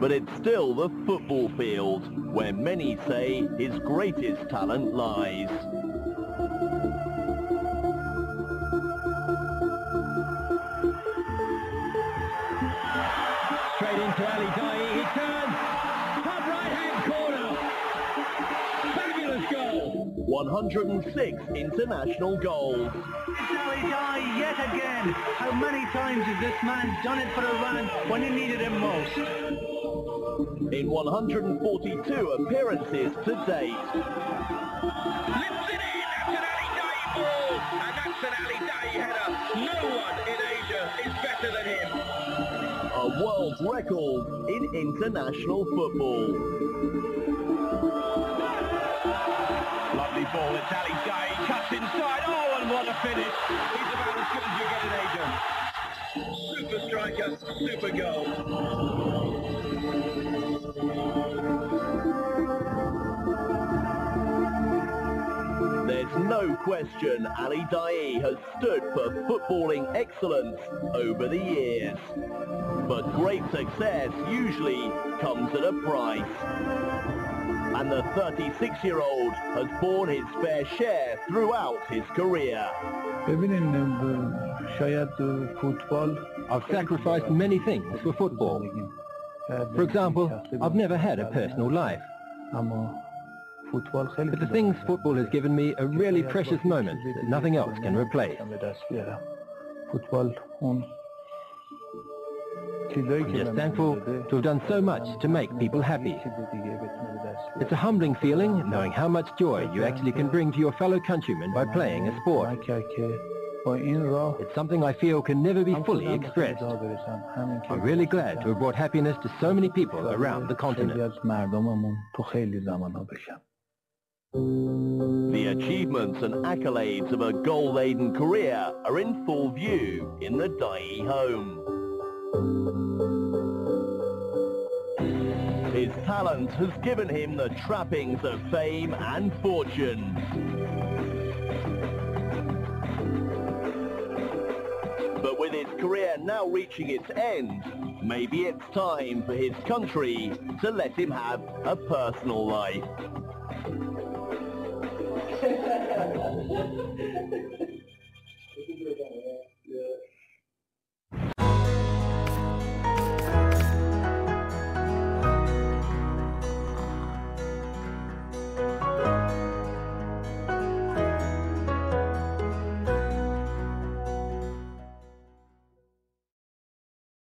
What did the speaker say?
but it's still the football field where many say his greatest talent lies. Straight into Ali Daei. He turns. Top right-hand corner. Fabulous goal. 106 international goals. It's Ali Daei yet again. How many times has this man done it for Iran when he needed him most? In 142 appearances to date. Lifts it in. That's an Ali Daei ball. And that's an Ali Daei header. No one in Asia is better than him. A world record in international football. Ball. It's Ali Daei. Cuts inside. Oh, and what a finish. He's about as good as you get in Asia. Super striker. Super goal. There's no question Ali Daei has stood for footballing excellence over the years. But great success usually comes at a price And the 36-year-old has borne his fair share throughout his career. ببینین اه، شاید اه، فوتبال I've sacrificed many things for football. For example, I've never had a personal life. اما فوتبال خیلی But the things football has given me are really precious moments that nothing else can replace. به دست بیارم فوتبال اون چیزایی I'm که just به من thankful داده، to have done so much to make people happy. It's a humbling feeling knowing how much joy you actually can bring to your fellow countrymen by playing a sport. It's something I feel can never be fully expressed. I'm really glad to have brought happiness to so many people around the continent. The achievements and accolades of a goal-laden career are in full view in the Daei home. His talent has given him the trappings of fame and fortune. But with his career now reaching its end, maybe it's time for his country to let him have a personal life.